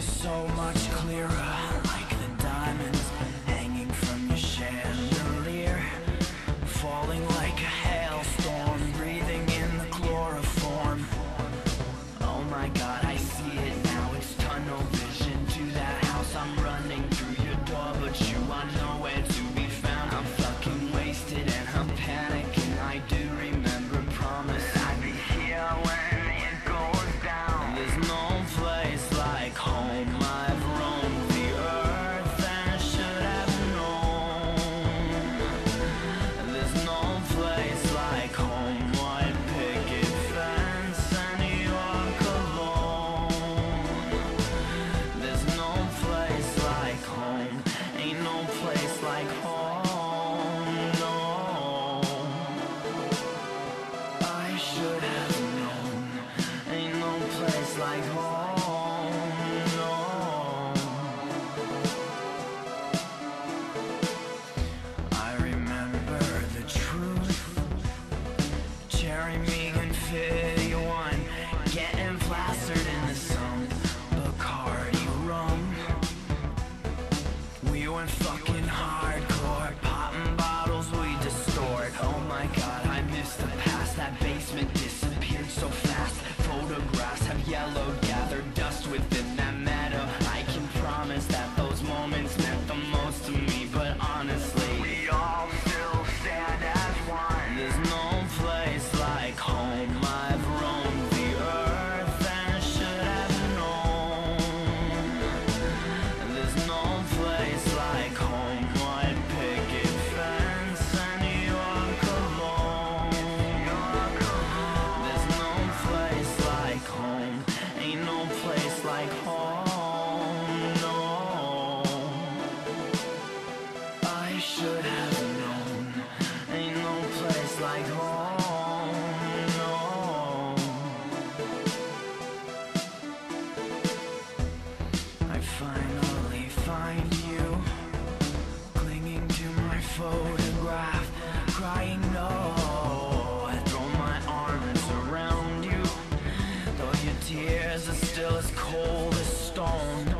so much clearer Like the diamonds hanging from your chandelier Falling like home. No, I should have known. Ain't no place like home. No, I remember the truth. Jerry Megan 51, getting plastered in the sun. Bacardi rum. We went fucking. the grass have yellowed place like home, no. I should have known. Ain't no place like home, no. I find are still as cold as stone.